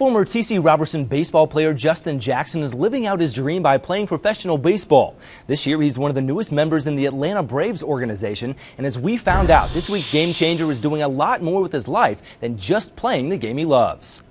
Former TC Roberson baseball player Justin Jackson is living out his dream by playing professional baseball. This year, he's one of the newest members in the Atlanta Braves organization. And as we found out, this week's game changer is doing a lot more with his life than just playing the game he loves.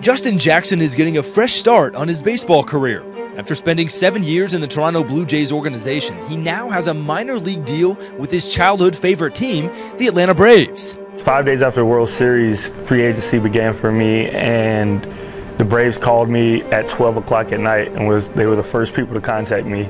Justin Jackson is getting a fresh start on his baseball career. After spending seven years in the Toronto Blue Jays organization, he now has a minor league deal with his childhood favorite team, the Atlanta Braves. Five days after the World Series, free agency began for me, and the Braves called me at 12 o'clock at night, and was they were the first people to contact me.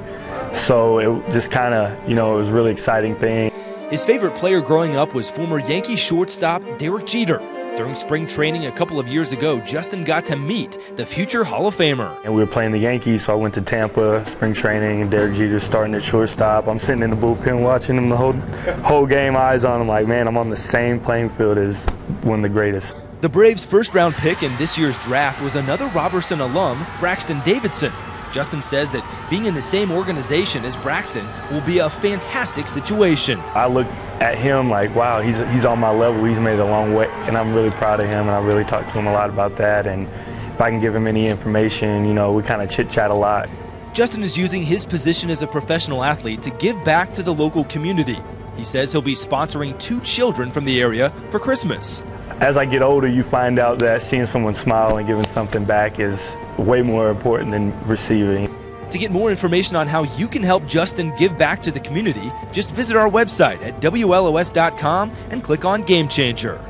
So it just kind of, you know, it was a really exciting thing. His favorite player growing up was former Yankee shortstop Derek Jeter. During spring training a couple of years ago, Justin got to meet the future Hall of Famer. And we were playing the Yankees, so I went to Tampa, spring training, and Derek Jeter starting at shortstop. I'm sitting in the bullpen watching him the whole, whole game, eyes on him, like, man, I'm on the same playing field as one of the greatest. The Braves' first round pick in this year's draft was another Roberson alum, Braxton Davidson. Justin says that being in the same organization as Braxton will be a fantastic situation. I look at him like, wow, he's, he's on my level. He's made a long way, and I'm really proud of him, and I really talk to him a lot about that. And if I can give him any information, you know, we kind of chit chat a lot. Justin is using his position as a professional athlete to give back to the local community. He says he'll be sponsoring two children from the area for Christmas. As I get older, you find out that seeing someone smile and giving something back is way more important than receiving. To get more information on how you can help Justin give back to the community, just visit our website at WLOS.com and click on Game Changer.